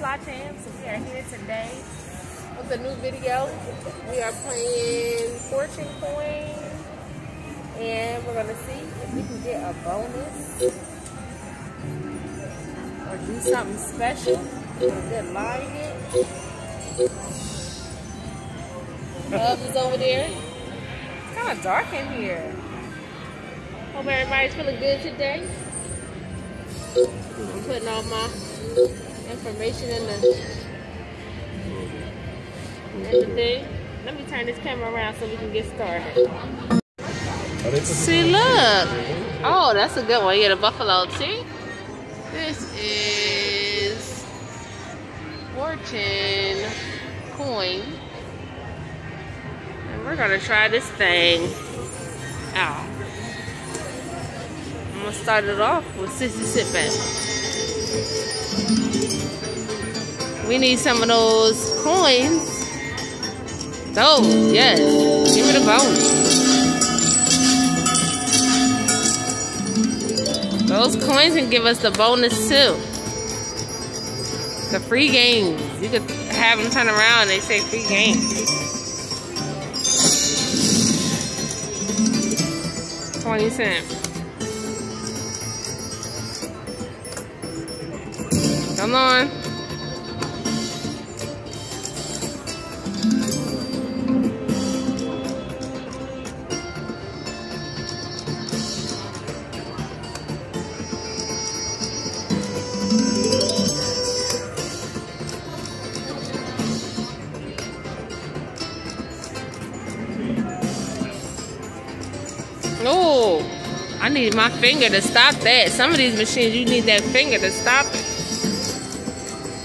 Fly we are here today with a new video. We are playing Fortune Coin and we're gonna see if we can get a bonus or do something special. Good line it. Love is over there. It's kind of dark in here. Hope everybody's feeling good today. I'm putting on my information in the, in the thing. Let me turn this camera around so we can get started. See, look. Oh, that's a good one. Yeah, the buffalo. See? This is fortune coin. And we're going to try this thing out. I'm going to start it off with Sissy Sippin'. We need some of those coins. Those, yes. Give me the bonus. Those coins can give us the bonus too. The free games. You could have them turn around and they say free games. 20 cents. Come on. Need my finger to stop that. Some of these machines, you need that finger to stop it.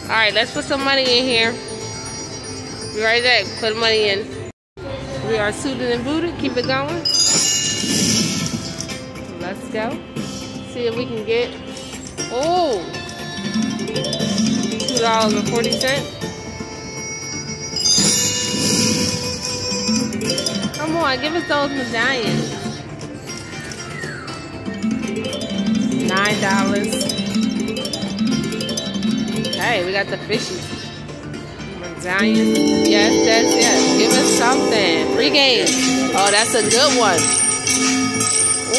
All right, let's put some money in here. Be right back. Put the money in. We are suited and booted. Keep it going. Let's go. See if we can get. Oh, two dollars and forty cents. Come on, give us those medallions. Nine dollars. Hey, we got the fishies. Medallion. Yes, yes, yes. Give us something. Free game. Oh, that's a good one.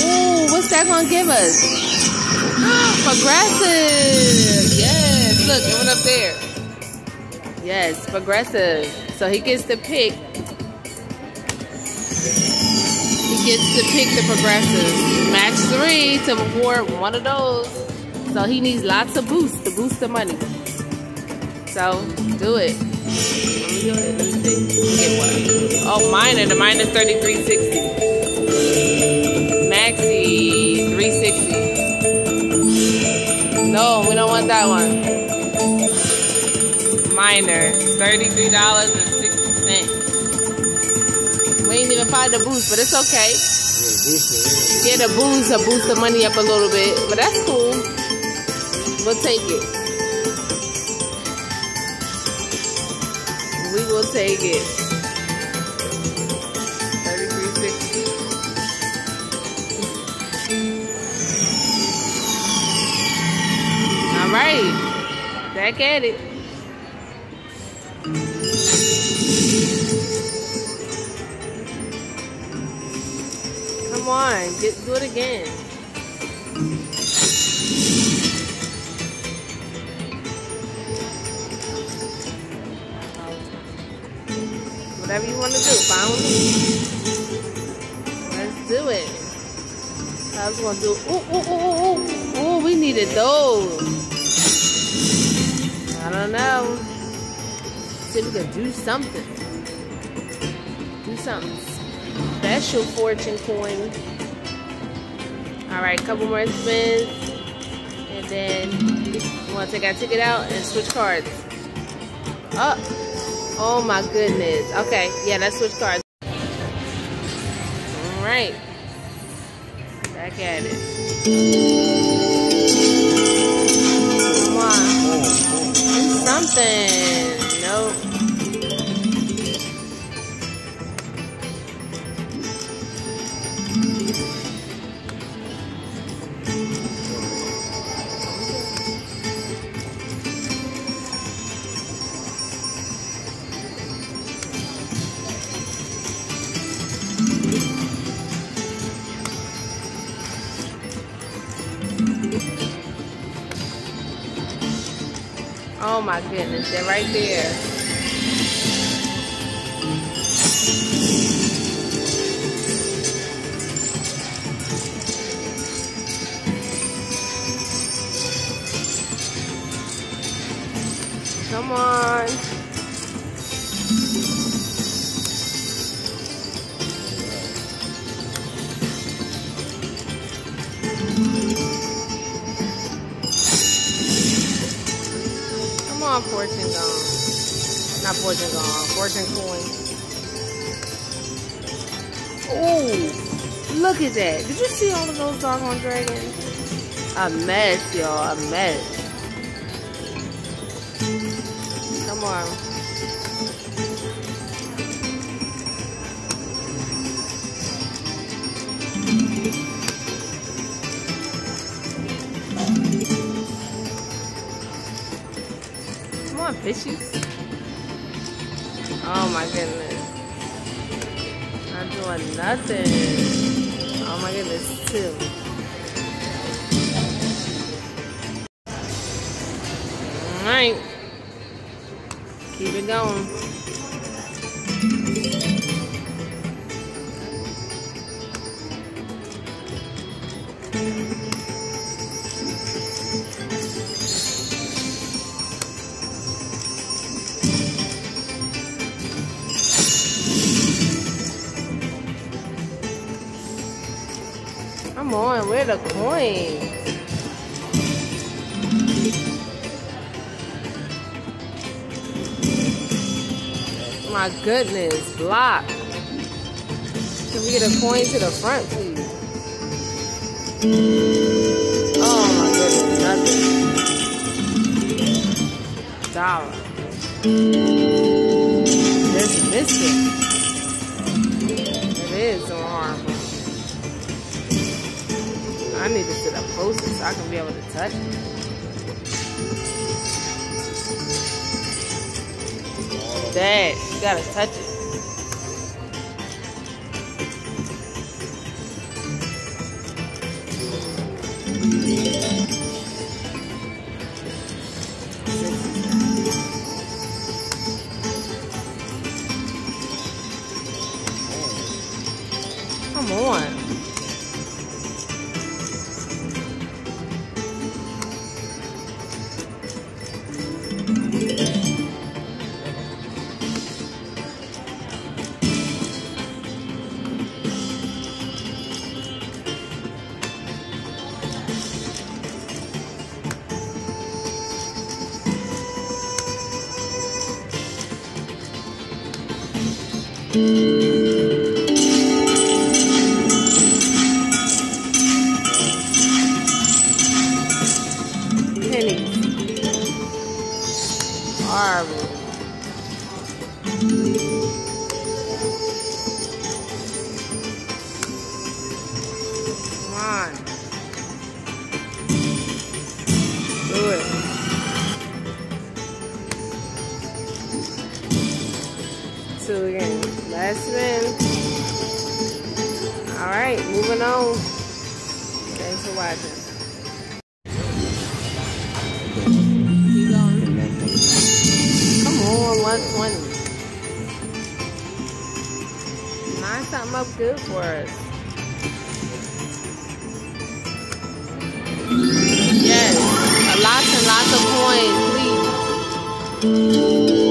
Ooh, what's that gonna give us? progressive. Yes. Look, it went up there. Yes, progressive. So he gets to pick. Gets to pick the progressive. Match three to award one of those. So he needs lots of boosts to boost the money. So do it. Do it. Let me see. Get one. Oh, minor. The minus 3360. Maxi 360. No, we don't want that one. Minor $33.60. Even find the boost, but it's okay. Get a boost to boost the money up a little bit. But that's cool. We'll take it. We will take it. 3360. All right. Back at it. Come on, get do it again. Whatever you want to do, fine. Let's do it. I was gonna do. Ooh, ooh, ooh, ooh, ooh. Ooh, we needed those. I don't know. See if we can do something. Do something special fortune coin. All right, couple more spins, and then we want to take our ticket out and switch cards. Up. Oh, oh my goodness. Okay, yeah, let's switch cards. All right, back at it. Oh my goodness, they're right there. Come on. On fortune gone. Not fortune gone. Fortune coin. Oh, look at that. Did you see all of those doggone dragons? A mess, y'all. A mess. Come on. Oh my goodness. Not doing nothing. Oh my goodness, two. Alright. Keep it going. Come on, where the coin? My goodness, block. Can we get a coin to the front, please? Oh my goodness, nothing. Dollar. Just missed it. I need to sit up closer so I can be able to touch it. Dad, you gotta touch it. Pennies. Horrible. Come on. Do it. Last spin. All right, moving on. Thanks for watching. Come on, 120. Line something up good for us. Yes, lots and lots of coins, please.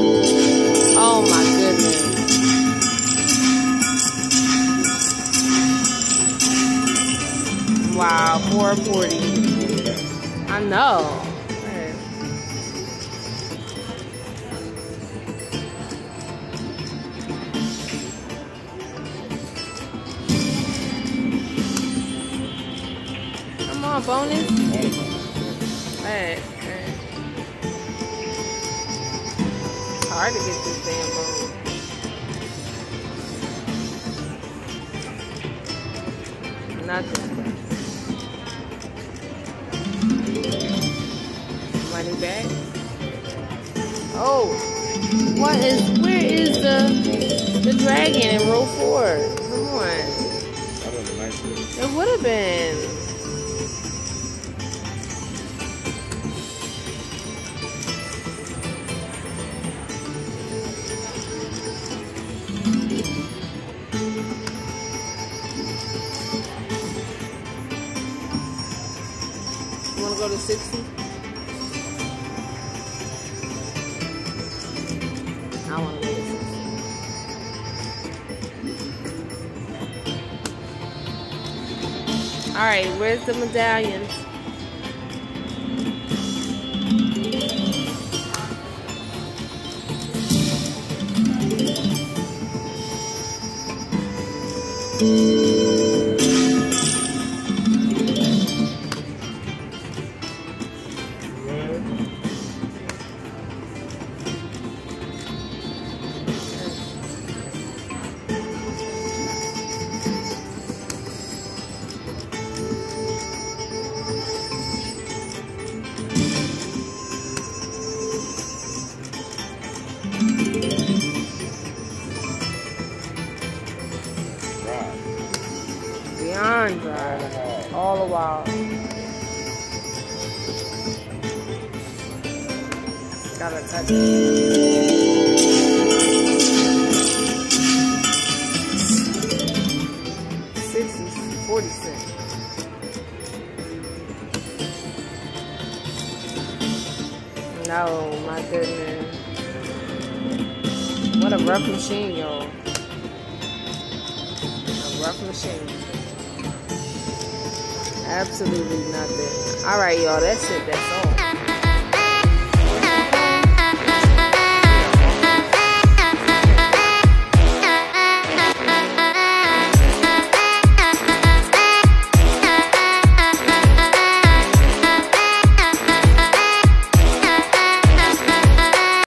Wow, 440. I know. Come on, bonus. Hey, hey. It's hard to get this damn bonus. Nothing. money back. Oh, what is, where is the, the dragon in row four? Come on. That It would have been. You want to go to 60? 60. Alright, where's the medallions? The while. Gotta touch it. Six is 40 cents. No, my goodness. What a rough machine, y'all. A rough machine. Absolutely nothing. Alright, y'all. That's it. That's all.